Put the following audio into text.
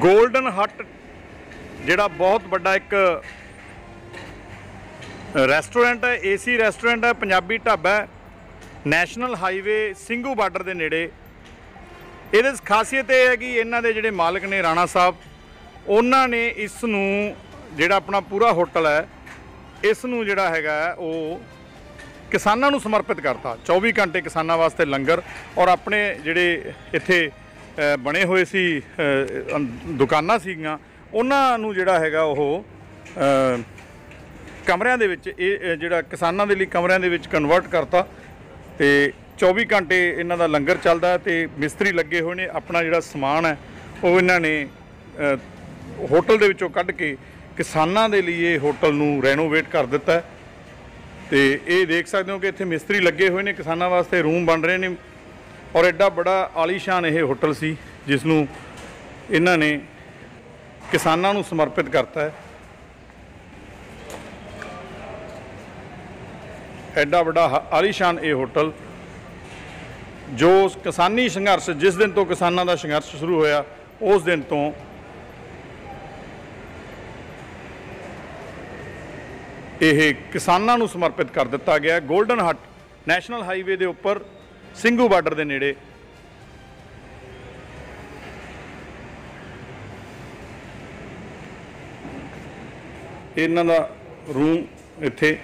Golden ਹੱਟ, ਜਿਹੜਾ ਬਹੁਤ ਵੱਡਾ ਇੱਕ ਰੈਸਟੋਰੈਂਟ ਹੈ, ਏਸੀ ਰੈਸਟੋਰੈਂਟ ਹੈ, ਪੰਜਾਬੀ ਢਾਬਾ ਹੈ, ਨੈਸ਼ਨਲ ਹਾਈਵੇ ਸਿੰਘੂ ਬਾਰਡਰ ਦੇ ਨੇੜੇ। ਇਹਦੇ 'ਚ ਖਾਸੀਅਤ ਇਹ ਹੈ ਕਿ ਇਹਨਾਂ ਦੇ ਜਿਹੜੇ ਮਾਲਕ ਨੇ ਰਾਣਾ ਸਾਹਿਬ, ਉਹਨਾਂ ਨੇ ਇਸ ਨੂੰ ਜਿਹੜਾ ਆਪਣਾ ਪੂਰਾ ਹੋਟਲ ਹੈ ਇਸ ਨੂੰ ਜਿਹੜਾ ਹੈਗਾ ਉਹ ਕਿਸਾਨਾਂ ਨੂੰ ਸਮਰਪਿਤ ਕਰਤਾ। 24 ਘੰਟੇ ਕਿਸਾਨਾਂ ਵਾਸਤੇ ਲੰਗਰ ਔਰ ਆਪਣੇ ਜਿਹੜੇ ਇੱਥੇ ਬਣੇ ਹੋਏ ਸੀ ਦੁਕਾਨਾਂ ਸੀਗੀਆਂ। ਉਹਨਾਂ ਨੂੰ ਜਿਹੜਾ ਹੈਗਾ ਉਹ ਕਮਰਿਆਂ ਦੇ ਵਿੱਚ, ਇਹ ਜਿਹੜਾ ਕਿਸਾਨਾਂ ਦੇ ਲਈ ਕਮਰਿਆਂ ਦੇ ਵਿੱਚ ਕਨਵਰਟ ਕਰਤਾ ਤੇ 24 ਘੰਟੇ ਇਹਨਾਂ ਦਾ ਲੰਗਰ ਚੱਲਦਾ ਤੇ ਮਿਸਤਰੀ ਲੱਗੇ ਹੋਏ ਨੇ। ਆਪਣਾ ਜਿਹੜਾ ਸਮਾਨ ਹੈ, ਉਹ ਇਹਨਾਂ ਨੇ ਹੋਟਲ ਦੇ ਵਿੱਚੋਂ ਕੱਢ ਕੇ ਕਿਸਾਨਾਂ ਦੇ ਲਈ ਇਹ ਹੋਟਲ ਨੂੰ ਰੈਨੋਵੇਟ ਕਰ ਦਿੱਤਾ ਹੈ। ਤੇ ਇਹ ਦੇਖ ਸਕਦੇ ਹੋ ਕਿ ਇੱਥੇ ਮਿਸਤਰੀ ਲੱਗੇ ਹੋਏ ਨੇ। ਕਿਸਾਨਾਂ ਵਾਸਤੇ ਰੂਮ ਬਣ ਰਹੇ ਨੇ। ਔਰ ਐਡਾ ਬੜਾ ਆਲੀਸ਼ਾਨ ਇਹ ਹੋਟਲ ਸੀ ਜਿਸ ਨੂੰ ਇਹਨਾਂ ਨੇ ਕਿਸਾਨਾਂ ਨੂੰ ਸਮਰਪਿਤ ਕਰਤਾ ਹੈ। ਐਡਾ ਵੱਡਾ ਹ- ਆਲੀਸ਼ਾਨ ਇਹ ਹੋਟਲ, ਜੋ ਕਿਸਾਨੀ ਸੰਘਰਸ਼, ਜਿਸ ਦਿਨ ਤੋਂ ਕਿਸਾਨਾਂ ਦਾ ਸੰਘਰਸ਼ ਸ਼ੁਰੂ ਹੋਇਆ, ਉਸ ਦਿਨ ਤੋਂ ਇਹ ਕਿਸਾਨਾਂ ਨੂੰ ਸਮਰਪਿਤ ਕਰ ਦਿੱਤਾ ਗਿਆ। ਗੋਲਡਨ 골ਡਨ ਹੱਟ ਨੈਸ਼ਨਲ ਹਾਈਵੇ ਦੇ ਉੱਪਰ ਸਿੰਘੂ ਬਾਰਡਰ ਦੇ ਨੇੜੇ। ਇਹਨਾਂ ਦਾ ਰੂਮ ਇੱਥੇ।